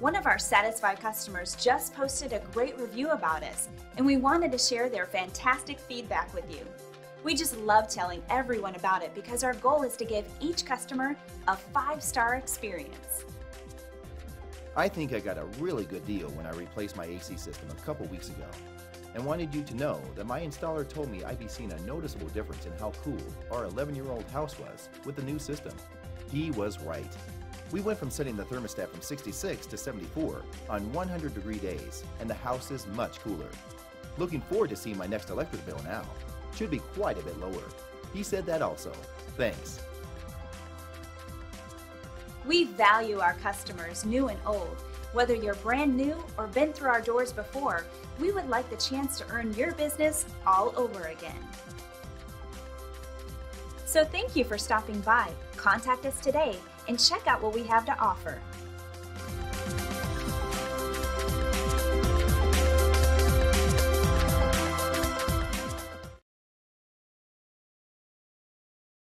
One of our satisfied customers just posted a great review about us, and we wanted to share their fantastic feedback with you. We just love telling everyone about it because our goal is to give each customer a five star experience. I think I got a really good deal when I replaced my AC system a couple weeks ago and wanted you to know that my installer told me I'd be seeing a noticeable difference in how cool our 11 year old house was with the new system. He was right. We went from setting the thermostat from 66 to 74 on 100 degree days, and the house is much cooler. Looking forward to seeing my next electric bill now. Should be quite a bit lower. He said that also. Thanks. We value our customers, new and old. Whether you're brand new or been through our doors before, we would like the chance to earn your business all over again. So thank you for stopping by. Contact us today and check out what we have to offer.